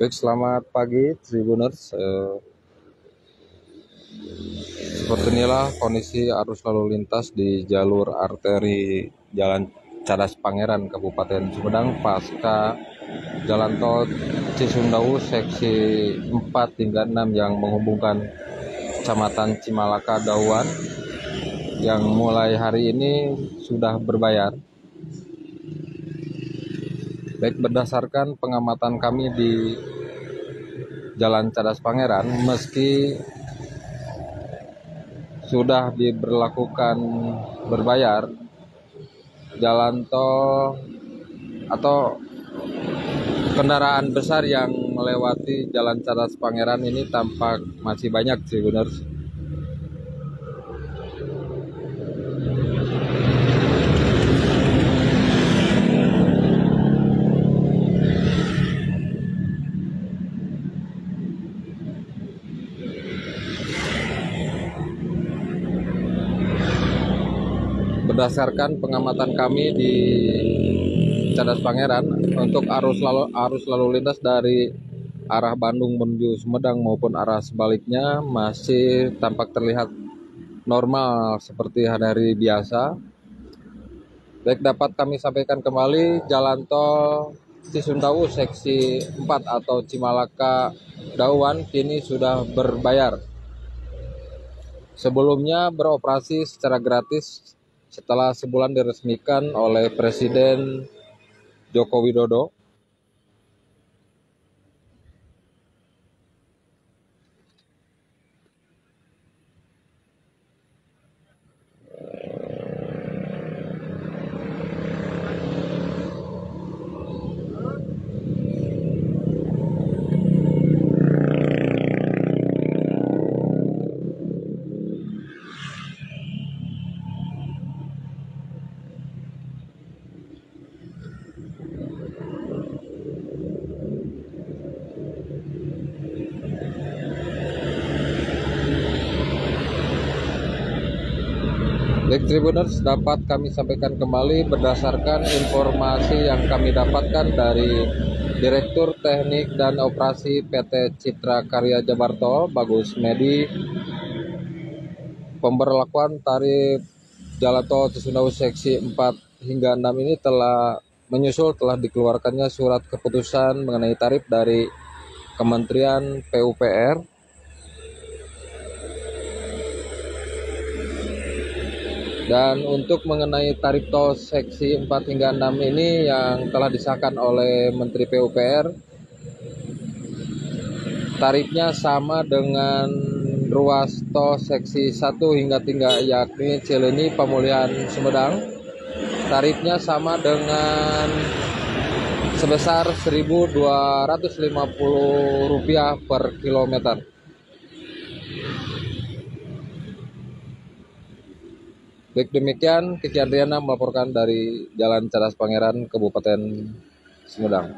Baik, selamat pagi Tribuners. Eh, seperti inilah kondisi arus lalu lintas di jalur arteri Jalan Cadas Pangeran Kabupaten Sumedang pasca Jalan Tol Cisumdawu seksi 4 hingga 6 yang menghubungkan Kecamatan Cimalaka Dauan yang mulai hari ini sudah berbayar. Baik berdasarkan pengamatan kami di Jalan Cadas Pangeran, meski sudah diberlakukan berbayar, jalan tol atau kendaraan besar yang melewati Jalan Cadas Pangeran ini tampak masih banyak sih benar. Berdasarkan pengamatan kami di Cadas Pangeran untuk arus lalu arus lalu lintas dari arah Bandung menuju Sumedang maupun arah sebaliknya masih tampak terlihat normal seperti hari-hari biasa. Baik dapat kami sampaikan kembali jalan tol Cisumdawu seksi 4 atau Cimalaka Dauan kini sudah berbayar. Sebelumnya beroperasi secara gratis setelah sebulan diresmikan oleh Presiden Joko Widodo Baik Tribuners dapat kami sampaikan kembali berdasarkan informasi yang kami dapatkan dari Direktur Teknik dan Operasi PT Citra Karya Jabartol Bagus Medi. Pemberlakuan tarif Jalan Tol Cisumdawu Seksi 4 hingga 6 ini telah menyusul telah dikeluarkannya surat keputusan mengenai tarif dari Kementerian PUPR Dan untuk mengenai tarif tol seksi 4 hingga 6 ini yang telah disahkan oleh Menteri PUPR, tarifnya sama dengan ruas tol seksi 1 hingga 3 yakni Cileni Pemulihan Sumedang. Tarifnya sama dengan sebesar Rp1.250 per kilometer. Baik demikian, Kiki Adriana melaporkan dari Jalan Cadas Pangeran, Kabupaten Sumedang.